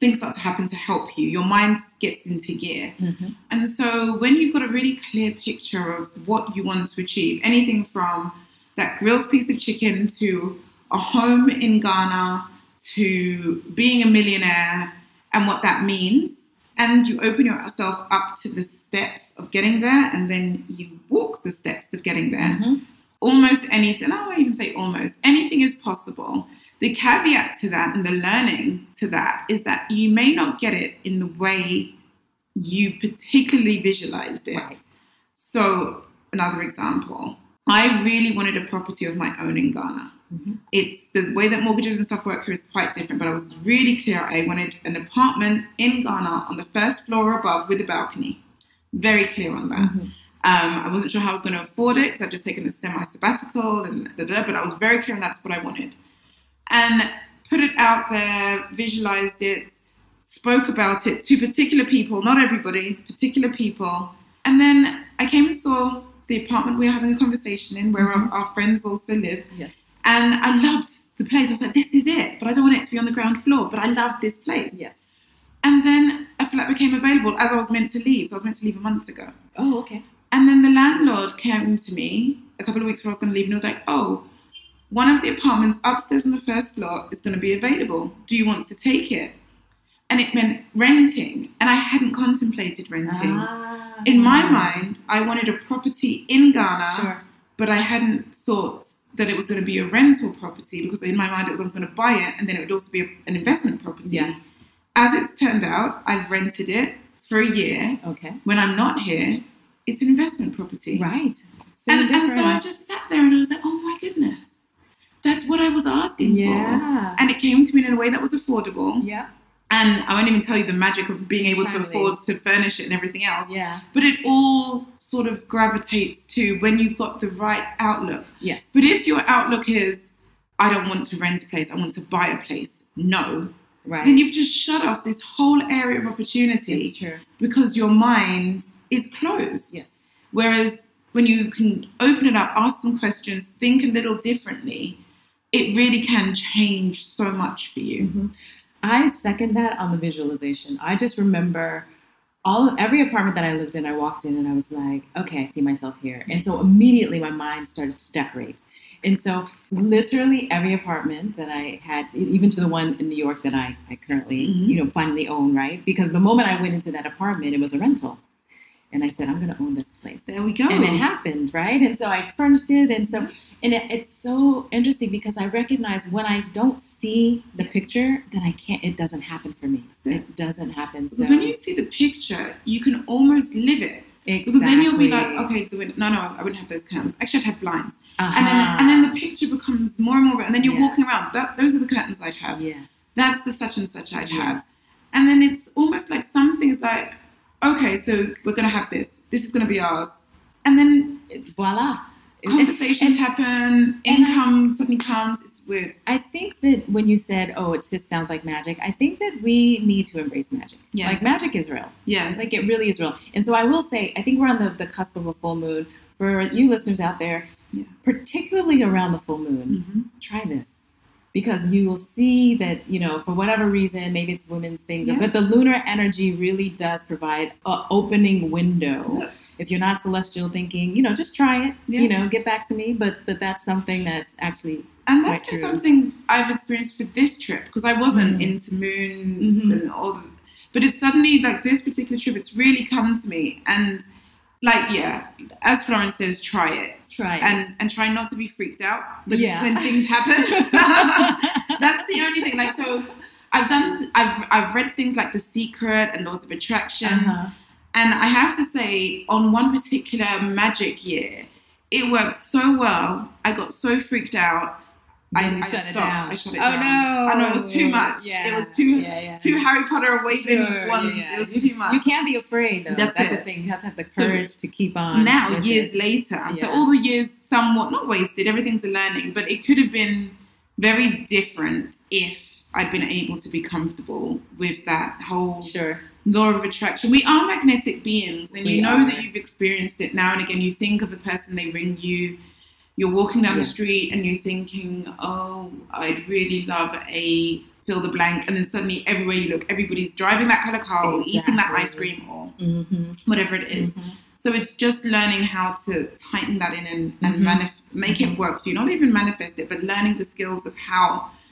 things start to happen to help you. Your mind gets into gear. Mhm. And so when you've got a really clear picture of what you want to achieve, anything from that grilled piece of chicken to a home in Ghana to being a millionaire and what that means, and you open yourself up to the steps of getting there, and then you walk the steps of getting there Mhm. almost anything, I won't even say almost, anything is possible. The caveat to that and the learning to that is that you may not get it in the way you particularly visualized it. Right. So, another example, I really wanted a property of my own in Ghana. Mhm. It's the way that mortgages and stuff work here is quite different, but I was really clear I wanted an apartment in Ghana on the first floor above with a balcony. Very clear on that. Mhm. Um, I wasn't sure how I was going to afford it because I've just taken a semi sabbatical and da, da, da, but I was very clear and that's what I wanted. And put it out there, visualized it, spoke about it to particular people, not everybody, particular people. And then I came and saw the apartment we were having a conversation in where our, our friends also live. Yes. And I loved the place. I was like, this is it, but I don't want it to be on the ground floor, but I love this place. Yes. And then a flat became available as I was meant to leave. So I was meant to leave a month ago. Oh, okay. And then the landlord came to me a couple of weeks before I was going to leave and was like, oh, one of the apartments upstairs on the first floor is going to be available. Do you want to take it? And it meant renting. And I hadn't contemplated renting. Ah. In my mind, I wanted a property in Ghana, Sure. but I hadn't thought that it was going to be a rental property because in my mind it was I was going to buy it and then it would also be a, an investment property. Yeah. As it's turned out, I've rented it for a year. Okay. When I'm not here, it's an investment property. Right. So And, and so I just sat there and I was like, oh my goodness, that's what I was asking for. Yeah. And it came to me in a way that was affordable. yeah. And I won't even tell you the magic of being able to afford to furnish it and everything else. Yeah. But it all sort of gravitates to when you've got the right outlook. Yes. But if your outlook is, I don't want to rent a place, I want to buy a place, no, Right. then you've just shut off this whole area of opportunity it's true. because your mind is closed. Yes. Whereas when you can open it up, ask some questions, think a little differently, it really can change so much for you. Mhm. I second that on the visualization. I just remember all every apartment that I lived in, I walked in and I was like, okay, I see myself here. And so immediately my mind started to decorate. And so literally every apartment that I had, even to the one in New York that I, I currently, Mhm. you know, finally own, right? Because the moment I went into that apartment, it was a rental. And I said, I'm gonna own this place. There we go. And it happened, right? And so I furnished it, and so and it, it's so interesting because I recognize when I don't see the picture, then I can't. It doesn't happen for me. It doesn't happen. Because so, when you see the picture, you can almost live it. exactly. Because then you'll be like, okay, no, no, I wouldn't have those curtains. Actually, I'd have blinds. uh-huh. And then, and then the picture becomes more and more, and then you're walking around. That, those are the curtains I'd have. yes, That's the such and such I'd Yes. have. And then it's almost like some things like, okay, so we're gonna have this. This is gonna be ours. And then voila. Conversations and- happen, and I- income suddenly comes. It's weird. I think that when you said, "Oh, it just sounds like magic," I think that we need to embrace magic. Yes. Like magic is real. Yeah. Like it really is real. And so I will say, I think we're on the, the cusp of a full moon. For you listeners out there, Yeah. particularly around the full moon, Mhm. try this. Because you will see that, you know, for whatever reason, maybe it's women's things, Yeah. but the lunar energy really does provide an opening window. Yeah. If you're not celestial thinking, you know, just try it. Yeah. You know, get back to me. But that that's something that's actually And that's been something I've experienced with this trip because I wasn't Mhm. into moons Mhm. and all. But it's suddenly like this particular trip. It's really come to me, and like yeah, as Florence says, try it try it. and and try not to be freaked out when, Yeah. when things happen. that's the only thing. Like so, I've done. I've I've read things like The Secret and Laws of Attraction. Uh-huh. And I have to say, on one particular magic year, it worked so well. I got so freaked out. I, I shut it down. I shut it oh down. no! I know it was too much. Yeah, It was too yeah, yeah. Two Harry Potter waving Sure, wands. yeah, yeah. It was too much. You can't be afraid though. That's That's, the thing. You have to have the So courage to keep on. now, years it. later, so all the years somewhat not wasted. Everything's a learning, but it could have been very different if I'd been able to be comfortable with that whole Sure. law of attraction. We are magnetic beings, and We you know are. that you've experienced it now and again. You think of a person, they ring you. You're walking down Yes. the street and you're thinking, "Oh, I'd really love a fill the blank," and then suddenly everywhere you look, everybody's driving that color car, or eating that ice cream, or Mm-hmm. whatever it is. So it's just learning how to tighten that in and, and Mhm. manif- make it work for you. Not even manifest it, but learning the skills of how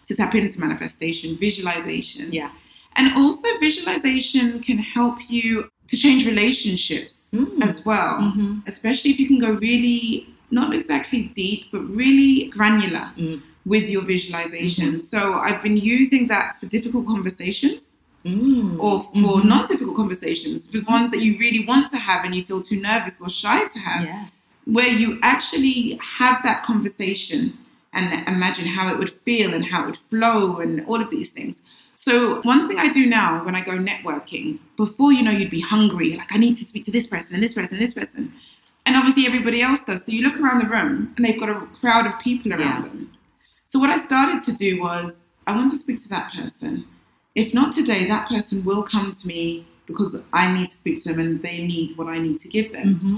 to tap into manifestation, visualization. Yeah. And also, visualization can help you to change relationships Mm. as well, Mm-hmm. especially if you can go really, not exactly deep, but really granular Mm. with your visualization. So I've been using that for difficult conversations Mm. or for Mhm. non difficult conversations, with ones that you really want to have and you feel too nervous or shy to have Yes. where you actually have that conversation and imagine how it would feel and how it would flow and all of these things. So one thing I do now when I go networking, before you know you'd be hungry, like I need to speak to this person and this person and this person. And obviously everybody else does. So you look around the room and they've got a crowd of people around Yeah. them. So what I started to do was I want to speak to that person. If not today, that person will come to me because I need to speak to them and they need what I need to give them. Mm-hmm.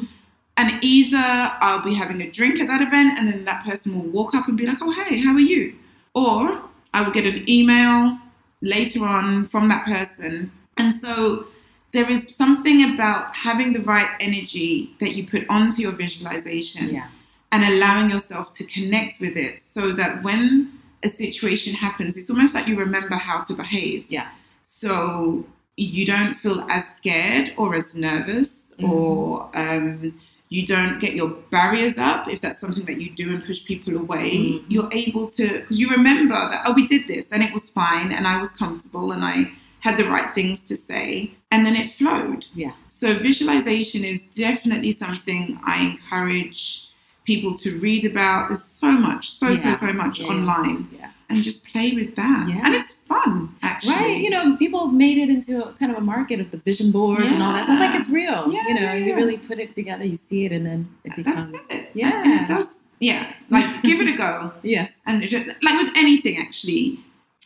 And either I'll be having a drink at that event and then that person will walk up and be like, oh, hey, how are you? Or I will get an email later on from that person. And so there is something about having the right energy that you put onto your visualization Yeah. and allowing yourself to connect with it so that when a situation happens, it's almost like you remember how to behave. Yeah. So you don't feel as scared or as nervous Mhm. or um, you don't get your barriers up if that's something that you do and push people away. Mhm. You're able to, because you remember that, oh, we did this and it was fine and I was comfortable and I had the right things to say and then it flowed. Yeah. So visualization is definitely something I encourage people to read about. There's so much, so, Yeah. so, so much Yeah. online. Yeah. and just play with that. Yeah. And it's fun, actually. Right, you know, people have made it into a, kind of a market of the vision boards and all that stuff. Like it's real. Yeah, you know, yeah, you really put it together, you see it, and then it becomes. That's it. Yeah. And it does, yeah, like give it a go. Yes. And just, like with anything, actually,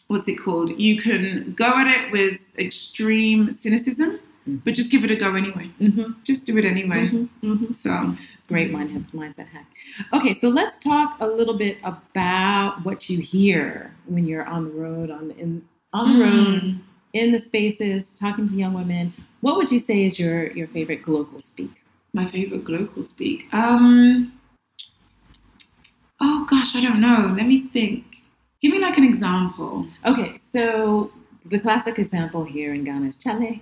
what's it called? You can go at it with extreme cynicism, Mhm. but just give it a go anyway. Mm-hmm. Just do it anyway. hmm So, Great mind mindset hack. Okay, so let's talk a little bit about what you hear when you're on the road, on the, in on the road, Mm. in the spaces, talking to young women. What would you say is your your favorite global speak? my favorite global speak. Um, oh gosh, I don't know. Let me think. Give me like an example. Okay, so the classic example here in Ghana is Chale.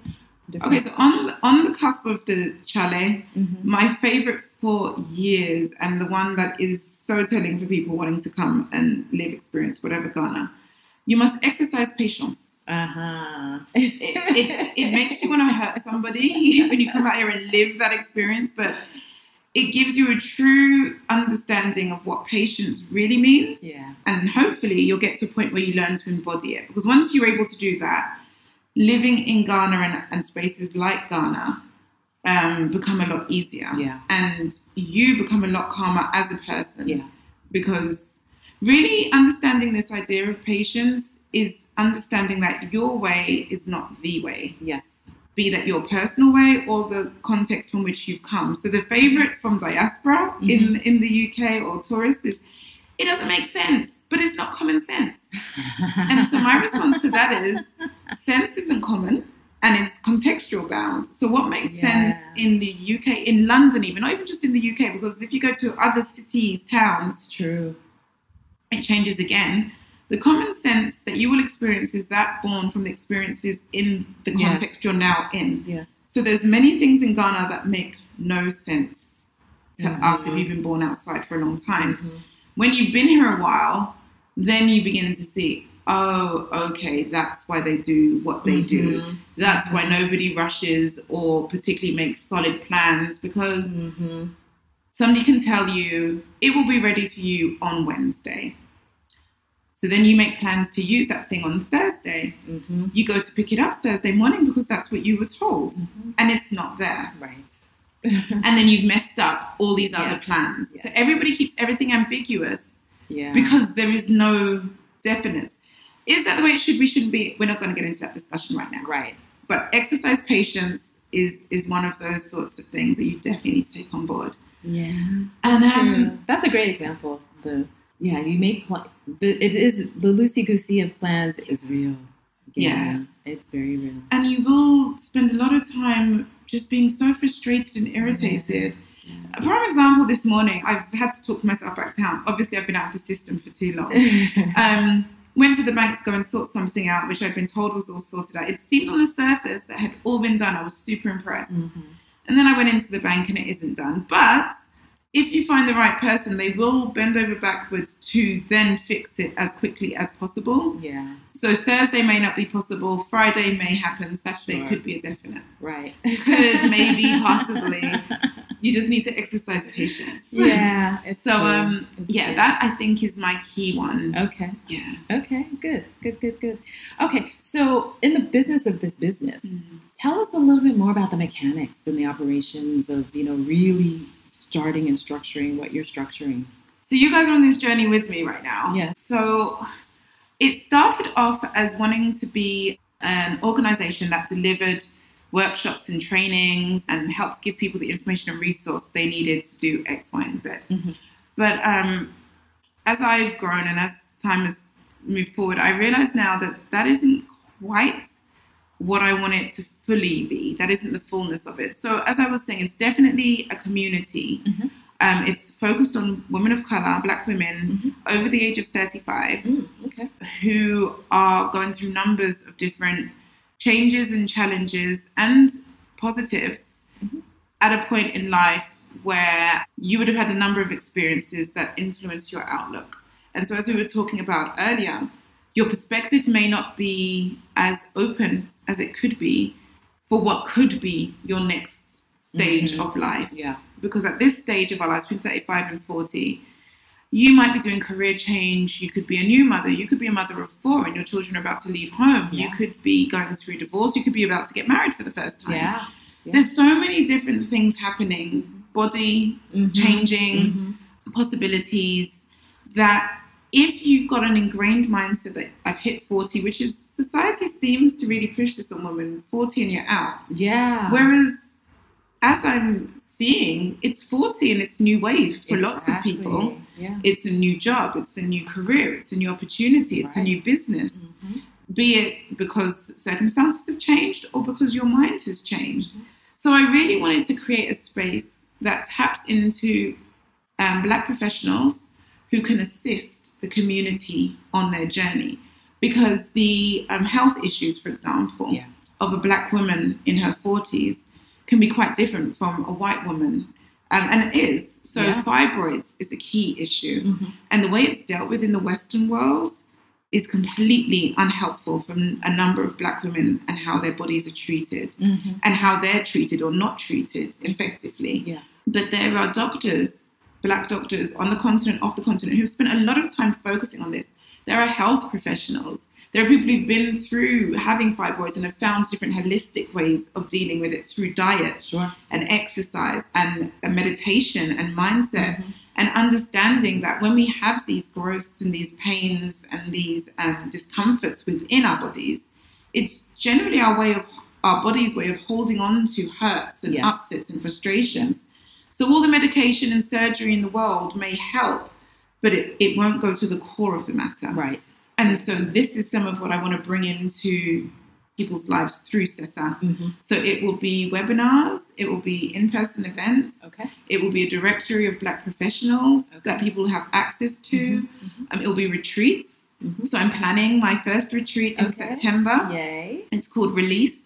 Okay, so on the, on the cusp of the chale, Mhm. my favorite for years and the one that is so telling for people wanting to come and live experience whatever Ghana, you must exercise patience. Uh-huh. It, it, it makes you want to hurt somebody when you come out here and live that experience, but it gives you a true understanding of what patience really means. yeah. And hopefully you'll get to a point where you learn to embody it. Because once you're able to do that, living in Ghana and, and spaces like Ghana um, become a lot easier. Yeah. And you become a lot calmer as a person. Yeah. Because really understanding this idea of patience is understanding that your way is not the way Yes. Be that your personal way or the context from which you've come. So the favorite from diaspora in mm-hmm. in the UK or tourists is it doesn't make sense, but it's not common sense. And so my response to that is sense isn't common and it's contextual bound. So what makes sense in the UK, in London even, not even just in the UK, because if you go to other cities, towns, It's true. it changes again. The common sense that you will experience is that born from the experiences in the Yes. context you're now in. Yes. So there's many things in Ghana that make no sense to Mhm. us if you've been born outside for a long time. Mhm. When you've been here a while, then you begin to see, oh, okay, that's why they do what they do. Mhm. That's why nobody rushes or particularly makes solid plans because Mhm. somebody can tell you it will be ready for you on Wednesday. So then you make plans to use that thing on Thursday. Mhm. You go to pick it up Thursday morning because that's what you were told, Mhm. and it's not there. Right. And then you've messed up all these other Yes. plans. Yes. So everybody keeps everything ambiguous yeah. because there is no definite. Is that the way it should We Shouldn't be? We're not going to get into that discussion right now. right. But exercise patience is is one of those sorts of things that you definitely need to take on board. Yeah. And That's um. That's a great example. The yeah, you make pl- it is the loosey goosey of plans is real. Yeah, Yes. it's very real. and you will spend a lot of time just being so frustrated and irritated. A prime example this morning, I've had to talk myself back down. Obviously, I've been out of the system for too long. Um, went to the bank to go and sort something out, which I'd been told was all sorted out. It seemed on the surface that had all been done. I was super impressed. Mhm. And then I went into the bank and it isn't done. But if you find the right person, they will bend over backwards to then fix it as quickly as possible. Yeah, So Thursday may not be possible, Friday may happen, Saturday Sure. could be a definite. right. Could, maybe, possibly. You just need to exercise patience. yeah. So true. um It's yeah, true. that I think is my key one. Okay. Yeah. Okay. Good. Good. Good. Good. Okay. So, in the business of this business, Mm. tell us a little bit more about the mechanics and the operations of you know really starting and structuring what you're structuring. So you guys are on this journey with me right now. Yes. So it started off as wanting to be an organization that delivered workshops and trainings and helped give people the information and resource they needed to do X, Y, and Z. Mhm. But um, as I've grown and as time has moved forward, I realize now that that isn't quite what I want it to fully be. That isn't the fullness of it. So as I was saying, it's definitely a community. Mhm. Um, it's focused on women of color, black women Mhm. over the age of 35 Mm, okay. who are going through numbers of different changes and challenges and positives Mhm. at a point in life where you would have had a number of experiences that influence your outlook. And so, as we were talking about earlier, your perspective may not be as open as it could be for what could be your next stage Mhm. of life Yeah. because at this stage of our lives, between 35 and 40, you might be doing career change. You could be a new mother. You could be a mother of four and your children are about to leave home. Yeah. You could be going through divorce. You could be about to get married for the first time. Yeah. Yeah. There's so many different things happening, body Mhm. changing, Mhm. possibilities that if you've got an ingrained mindset that I've hit 40, which is society seems to really push this on women, 40 and you're out. Yeah. Whereas as I'm seeing, it's 40 and it's new wave for lots of people. Yeah. It's a new job, it's a new career, it's a new opportunity, it's a new business. Mhm. Be it because circumstances have changed or because your mind has changed. Mhm. So I really wanted to create a space that taps into um, Black professionals who can assist the community on their journey. Because the um, health issues, for example, Yeah. of a Black woman in her 40s can be quite different from a white woman. Um, and it is. So Yeah. fibroids is a key issue. Mhm. And the way it's dealt with in the Western world is completely unhelpful from a number of Black women and how their bodies are treated Mhm. and how they're treated or not treated effectively. Yeah. But there are doctors, Black doctors on the continent, off the continent, who've spent a lot of time focusing on this. There are health professionals. There are people who've been through having fibroids and have found different holistic ways of dealing with it through diet Sure. and exercise and meditation and mindset Mhm. and understanding that when we have these growths and these pains and these um, discomforts within our bodies, it's generally our way of our body's way of holding on to hurts and Yes. upsets and frustrations. So all the medication and surgery in the world may help, but it, it won't go to the core of the matter. Right. And so this is some of what I want to bring into people's lives through SESA. Mhm. So it will be webinars, it will be in-person events, Okay. it will be a directory of Black professionals Okay. that people have access to. Mhm. Mhm. Um, it will be retreats. Mhm. So I'm planning my first retreat in Okay. September. Yay. It's called Release,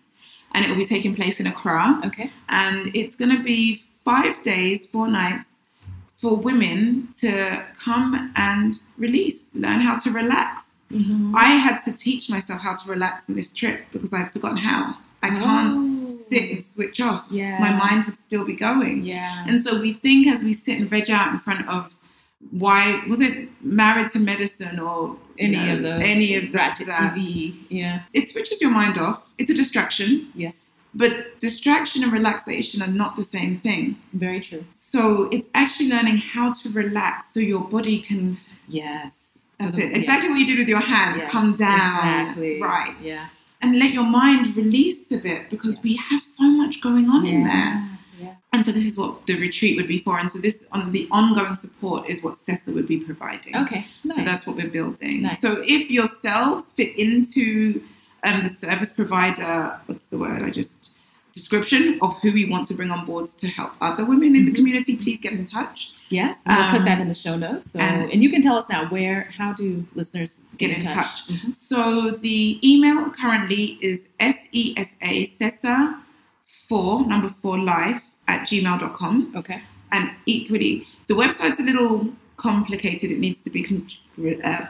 and it will be taking place in Accra. Okay. And it's going to be five days, four nights for women to come and release, learn how to relax. Mhm. I had to teach myself how to relax in this trip because I've forgotten how. I can't Oh. sit and switch off. Yeah. My mind would still be going. Yeah. And so we think as we sit and veg out in front of why was it married to medicine or any know, of those. any of that, that. TV. Yeah. It switches your mind off. It's a distraction, Yes. But distraction and relaxation are not the same thing. Very true. So it's actually learning how to relax so your body can. Yes. That's So the- it. Exactly yes. what you did with your hand. Yes, Come down. Exactly. Right. Yeah. And let your mind release a bit because Yes. we have so much going on in there. Yeah. Yeah. And so this is what the retreat would be for. And so this on the ongoing support is what SESA would be providing. Okay. Nice. So that's what we're building. Nice. So if yourselves fit into um, the service provider, what's the word? I just description of who we want to bring on board to help other women in the Mhm. community, please get in touch. Yes, and we'll Um, put that in the show notes. So, and- and, you can tell us now where, how do listeners Get in touch. Mhm. So the email currently is SESA CESA four number four life at gmail.com. Okay. and equally the website's a little complicated it needs to be con- uh,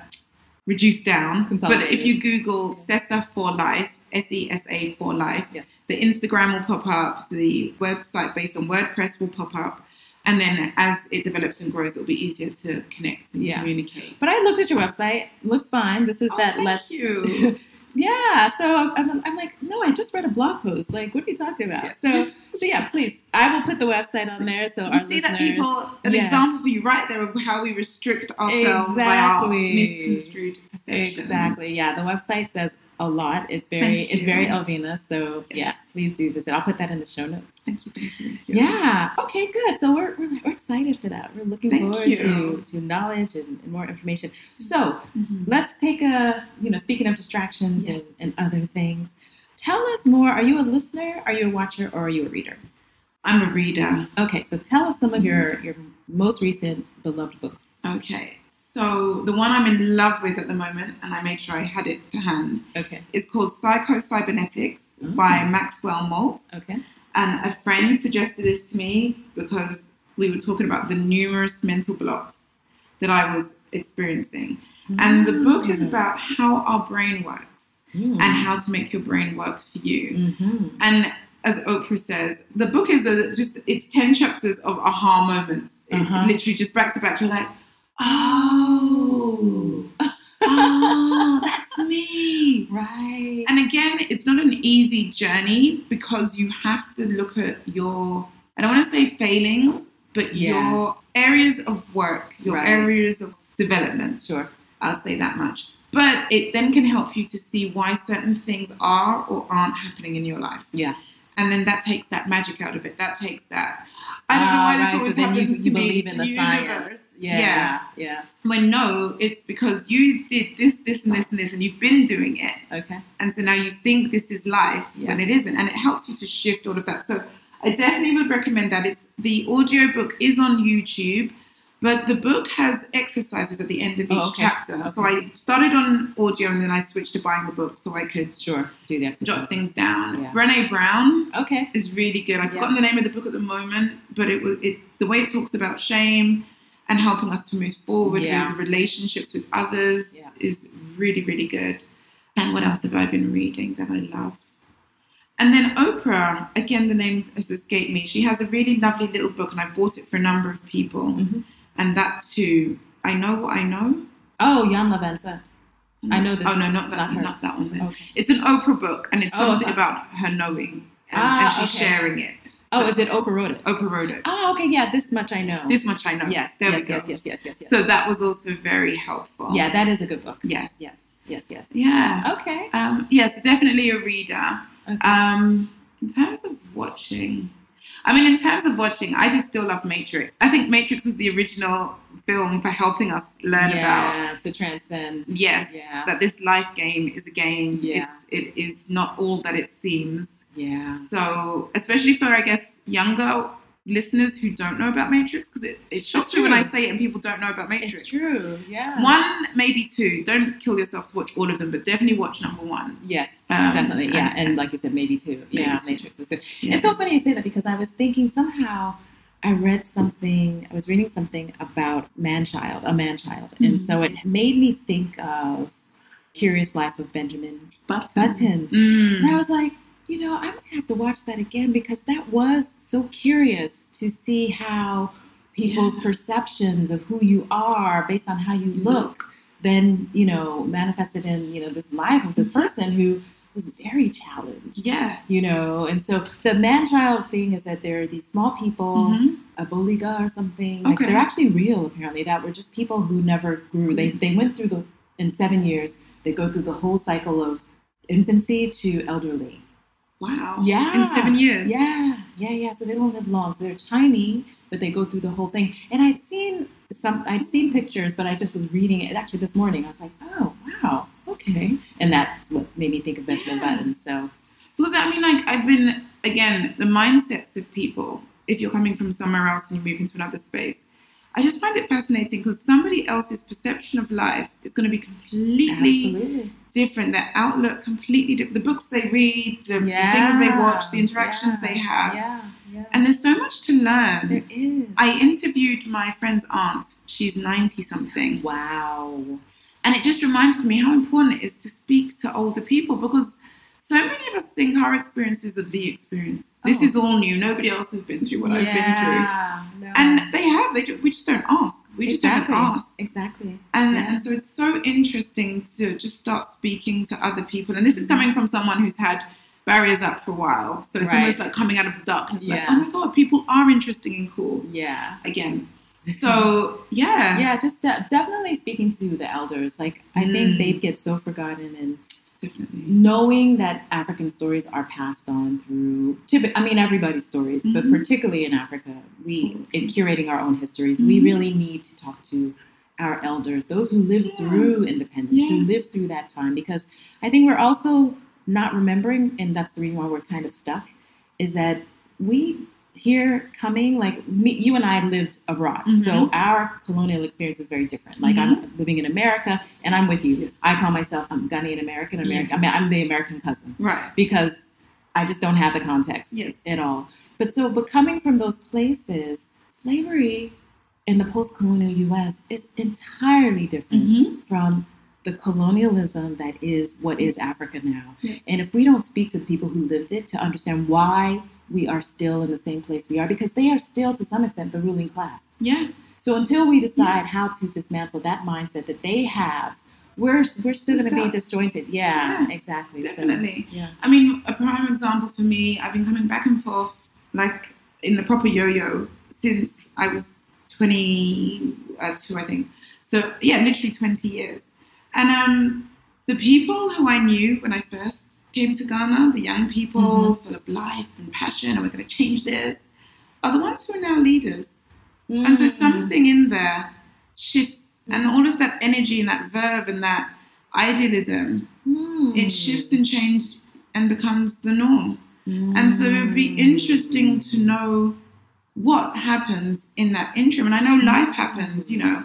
reduced down but if you google SESA for life s-e-s-a for life Yes. the instagram will pop up the website based on wordpress will pop up and then as it develops and grows it'll be easier to connect and Yeah. communicate But I looked at your website. Looks fine. This is Oh, that thank let's. you. yeah. So I'm, I'm like, no, I just read a blog post. Like, what are you talking about? Yes. So, so yeah, please. I will put the website on there. So you our see that people an Yes. example for you right there of how we restrict ourselves by our misconstrued perceptions Exactly. Yeah. The website says a lot. It's very, it's very. Elvina. So yeah, please do visit. I'll put that in the show notes. thank you, thank you. Yeah. Okay. Good. So we're, we're, we're excited for that. We're looking Thank forward you. to to knowledge and, and more information. So Mhm. let's take a you know speaking of distractions Yes. and, and other things. Tell us more. Are you a listener? Are you a watcher? Or are you a reader? I'm a reader. Okay. So tell us some of your your most recent beloved books. Okay. So the one I'm in love with at the moment, and I made sure I had it to hand, Okay. is called Psycho-Cybernetics Oh. by Maxwell Maltz. Okay. And a friend suggested this to me because we were talking about the numerous mental blocks that I was experiencing. And the book is about how our brain works Mm. and how to make your brain work for you. Mhm. And as Oprah says, the book is a, just it's ten chapters of aha moments. It- Uh-huh. literally just back to back. You're like, Oh. oh, that's me. Right. And again, it's not an easy journey because you have to look at your, I don't want to say failings, but Yes. your areas of work, your Right. areas of development. sure. I'll say that much. But it then can help you to see why certain things are or aren't happening in your life. Yeah. And then that takes that magic out of it. That takes that. I don't know Ah, why this right. always so happens you to me. believe in the universe. science. Yeah. Yeah. When no, it's because you did this, this, and this, and this, and you've been doing it. Okay. And so now you think this is life Yeah. when it isn't. And it helps you to shift all of that. So I definitely would recommend that. It's the audio book is on YouTube, but the book has exercises at the end of oh, each Oh, okay. chapter. So I started on audio and then I switched to buying the book so I could Sure. Do the exercise. jot things down. Yeah. Brene Brown Okay. is really good. I've Yeah. forgotten the name of the book at the moment, but it was it the way it talks about shame and helping us to move forward Yeah. with relationships with others Yeah. is really, really good. And what else have I been reading that I love? And then Oprah, again, the name has escaped me. She has a really lovely little book, and I bought it for a number of people. Mhm. And that too, I know what I know. Oh, Iyanla Vanzant. I know this- Oh no, not that, not not that one. Then. Okay. It's an Oprah book, and it's Oh, something okay. about her knowing and, Ah, and she's okay. sharing it. Oh, is it Oprah wrote it? Oprah wrote it. Oh, okay. Yeah, this much I know. This much I know. Yes. there yes, we go. yes. Yes. Yes. Yes. Yes. So that was also very helpful. yeah, that is a good book. Yes. Yes. Yes. Yes. Yeah. Okay. Um, yes, definitely a reader. Okay. Um, in terms of watching, I mean, in terms of watching, I just still love Matrix. I think Matrix was the original film for helping us learn about yeah, to transcend. yes, Yeah. that this life game is a game. Yeah. It's it is not all that it seems. Yeah. So, especially for I guess younger listeners who don't know about Matrix, because it, it shocks It's you when I say it and people don't know about Matrix. It's true. Yeah. One, maybe two. Don't kill yourself to watch all of them, but definitely watch number one. Yes, Um, definitely. Yeah, and- and like you said, maybe two. Maybe yeah, two. Matrix is good. Yeah. It's so funny you say that because I was thinking somehow I read something, I was reading something about man child, a man child. Mhm. And so it made me think of Curious Life of Benjamin Button. Button. Mm. And I was like, you know, I might have to watch that again because that was so curious to see how people's Yeah. perceptions of who you are based on how you Mhm. look then, you know, manifested in, you know, this life of this person who was very challenged. Yeah. You know, and so the man child thing is that there are these small people, Mhm. a boliga or something. Like Okay. they're actually real apparently, that were just people who never grew. They they went through the in seven years, they go through the whole cycle of infancy to elderly. Wow. Yeah. In seven years. Yeah, yeah, yeah. So they don't live long. So they're tiny, but they go through the whole thing. And I'd seen some, I'd seen pictures, but I just was reading it actually this morning. I was like, oh, wow, okay. And that's what made me think of Benjamin Yeah. Button. So Because I mean, like, I've been, again, the mindsets of people, if you're coming from somewhere else and you move into another space, I just find it fascinating because somebody else's perception of life is going to be completely absolutely, different. Their outlook completely different. The books they read, the yeah, things they watch, the interactions yeah, they have. Yeah, yeah. And there's so much to learn. there is. I interviewed my friend's aunt. She's 90 something. wow. And it just reminds me how important it is to speak to older people because so many of us think our experiences are the experience. This Oh. is all new. Nobody else has been through what I've been yeah, no. through. And they have. They we just don't ask. We just exactly, don't ask. exactly. And, Yeah. and so it's so interesting to just start speaking to other people. And this is Mm-hmm. coming from someone who's had barriers up for a while. So it's Right. almost like coming out of the darkness. Like, Yeah. oh my God, people are interesting and cool Yeah. again. So, yeah. yeah, just de- definitely speaking to the elders. Like, I think Mm. they get so forgotten and Definitely. knowing that African stories are passed on through, I mean, everybody's stories, but Mhm. particularly in Africa, we, in curating our own histories, we Mhm. really need to talk to our elders, those who lived Yeah. through independence, who Yeah. lived through that time, because I think we're also not remembering, and that's the reason why we're kind of stuck, is that we here coming like me, you and I lived abroad, so Mhm. our colonial experience is very different. Like I'm living in America, and I'm with you. Yes. I call myself I'm Ghanaian American. American. I mean, I'm the American cousin Right. because I just don't have the context Yes. at all. But so, but coming from those places, slavery in the post-colonial U.S. is entirely different Mhm. from the colonialism that is what is Africa now. Yes. And if we don't speak to the people who lived it to understand why we are still in the same place we are, because they are still to some extent the ruling class. Yeah. So until we decide Yes. how to dismantle that mindset that they have, we're we're still going to be disjointed. Yeah, Yeah, exactly. So, Definitely. yeah. I mean, a prime example for me, I've been coming back and forth, like in the proper yo-yo, since I was 22, I think. So yeah, literally 20 years. And um, the people who I knew when I first came to Ghana, the young people Mm-hmm. full of life and passion, and we're going to change this, are the ones who are now leaders. And so Mm. something in there shifts, and all of that energy and that verve and that idealism, Mm. it shifts and changes and becomes the norm. And so it would be Mm. interesting to know what happens in that interim. And I know life happens, you know,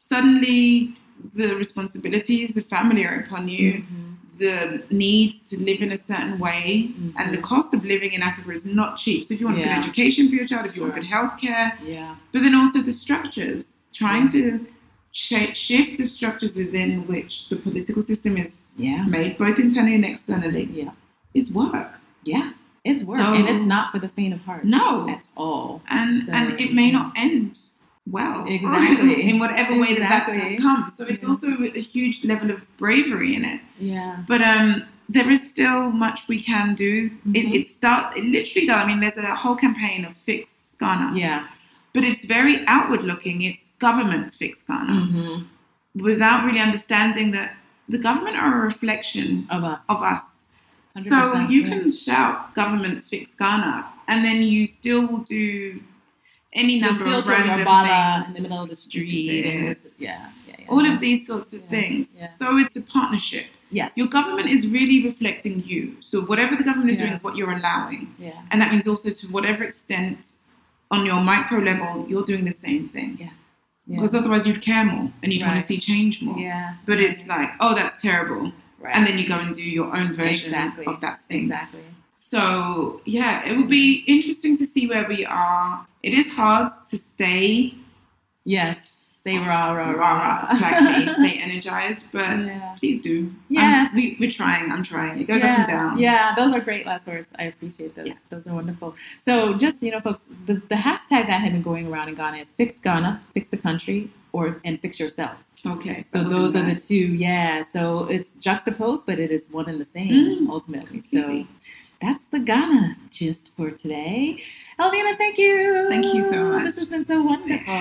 suddenly the responsibilities, the family are upon you, Mhm. The need to live in a certain way, and the Mhm. cost of living in Africa is not cheap. So if you want Yeah. good education for your child, if you want good healthcare, Yeah. but then also the structures, trying to shape, shift the structures within which the political system is Yeah. made, both internally and externally, Yeah. is work. Yeah. It's work, So- and it's not for the faint of heart. No. at all. and So- and it may not end well Exactly. in whatever way that that comes so it's Yeah. also a huge level of bravery in it Yeah. but um there is still much we can do Mhm. it, it start it literally does i mean there's a whole campaign of fix ghana Yeah. but it's very outward looking it's government fix ghana hmm without really understanding that the government are a reflection Of us. of us 100%, so you yeah. can shout government fix Ghana and then you still do any number still of random bala in the middle of the street. And yeah, yeah, yeah. All of these sorts of things. So it's a partnership. Yes. Your government is really reflecting you. So whatever the government is doing is what you're allowing. Yeah. And that means also to whatever extent on your micro level, you're doing the same thing. Yeah. Because otherwise you'd care more and you'd want Right. to see change more. Yeah. But it's like, oh, that's terrible. right. And then you go and do your own version Exactly. of that thing. exactly. So yeah, it will be interesting to see where we are. It is hard to stay Yes. Stay rah rah rah, rah. rah, exactly, stay energized, but Yeah. please do. Yes. I'm- we, we're trying. I'm trying. It goes yeah. up and down. Yeah, those are great last words. I appreciate those. Yes. Those are wonderful. So, just you know, folks, the, the hashtag that had been going around in Ghana is "Fix Ghana," "Fix the country," or and "Fix yourself." Okay. So those are the two. Yeah. So it's juxtaposed, but it is one and the same Mm, ultimately. So completely. That's the Ghana gist for today. Elvina, thank you. Thank you so much. This has been so wonderful.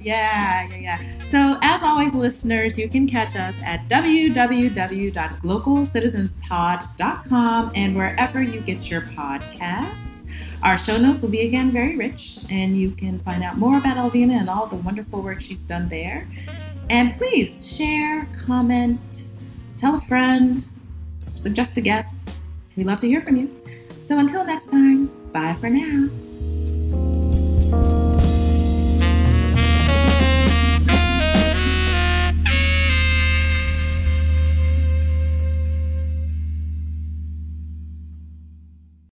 Yeah, yeah, yeah. So as always, listeners, you can catch us at www.glocalcitizenspod.com and wherever you get your podcasts. Our show notes will be again very rich, and you can find out more about Elvina and all the wonderful work she's done there. And please share, comment, tell a friend, suggest a guest. We love to hear from you. So until next time, bye for now.